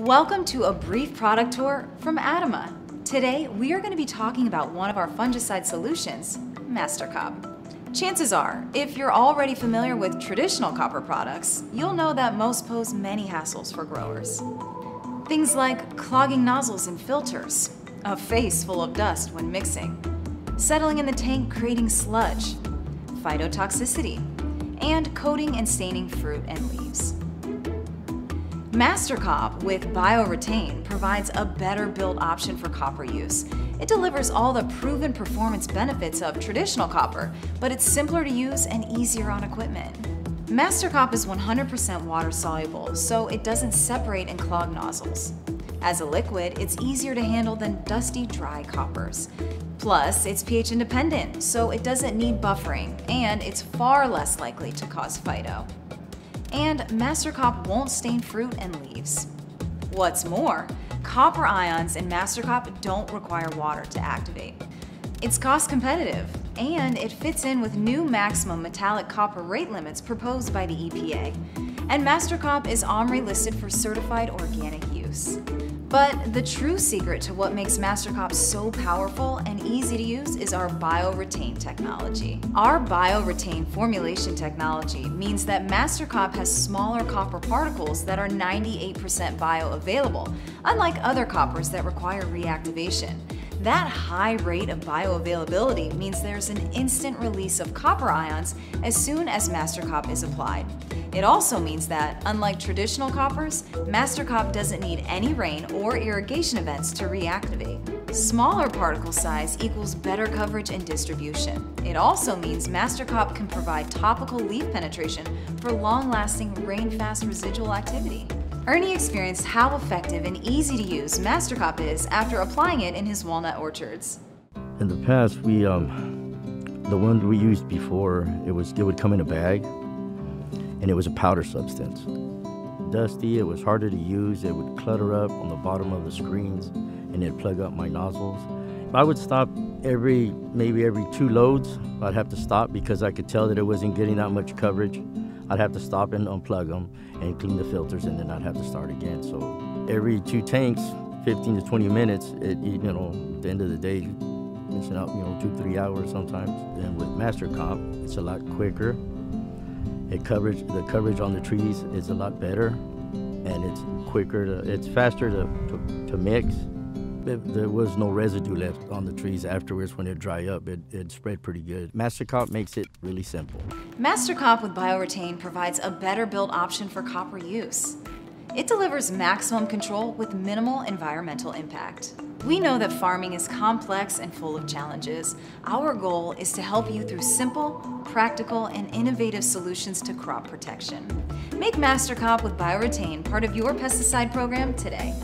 Welcome to a brief product tour from Adama. Today, we are going to be talking about one of our fungicide solutions, MasterCop. Chances are, if you're already familiar with traditional copper products, you'll know that most pose many hassles for growers. Things like clogging nozzles and filters, a face full of dust when mixing, settling in the tank creating sludge, phytotoxicity, and coating and staining fruit and leaves. MasterCop with BioRetain provides a better built option for copper use. It delivers all the proven performance benefits of traditional copper, but it's simpler to use and easier on equipment. MasterCop is 100% water soluble, so it doesn't separate and clog nozzles. As a liquid, it's easier to handle than dusty, dry coppers. Plus, it's pH independent, so it doesn't need buffering, and it's far less likely to cause phyto. And MasterCop won't stain fruit and leaves. What's more, copper ions in MasterCop don't require water to activate. It's cost competitive, and it fits in with new maximum metallic copper rate limits proposed by the EPA. And MasterCop is OMRI listed for certified organic use. But the true secret to what makes MasterCop so powerful and easy to use is our BioRetain technology. Our BioRetain formulation technology means that MasterCop has smaller copper particles that are 98% bioavailable, unlike other coppers that require reactivation. That high rate of bioavailability means there's an instant release of copper ions as soon as MasterCop is applied. It also means that, unlike traditional coppers, MasterCop doesn't need any rain or irrigation events to reactivate. Smaller particle size equals better coverage and distribution. It also means MasterCop can provide topical leaf penetration for long-lasting rain-fast residual activity. Ernie experienced how effective and easy to use MasterCop is after applying it in his walnut orchards. In the past, we um, the one we used before, it was it would come in a bag, and it was a powder substance. Dusty, it was harder to use. It would clutter up on the bottom of the screens, and it'd plug up my nozzles. I would stop every maybe every two loads. I'd have to stop because I could tell that it wasn't getting that much coverage. I'd have to stop and unplug them and clean the filters, and then I'd have to start again. So every two tanks, 15 to 20 minutes, it, you know, at the end of the day, missing out, you know, two, three hours sometimes. And with MasterCop, it's a lot quicker. It coverage, the coverage on the trees is a lot better, and it's quicker, to, it's faster to, to, to mix there was no residue left on the trees afterwards when it dry up. It, it spread pretty good. MasterCop makes it really simple. MasterCop with BioRetain provides a better built option for copper use. It delivers maximum control with minimal environmental impact. We know that farming is complex and full of challenges. Our goal is to help you through simple, practical, and innovative solutions to crop protection. Make MasterCop with BioRetain part of your pesticide program today.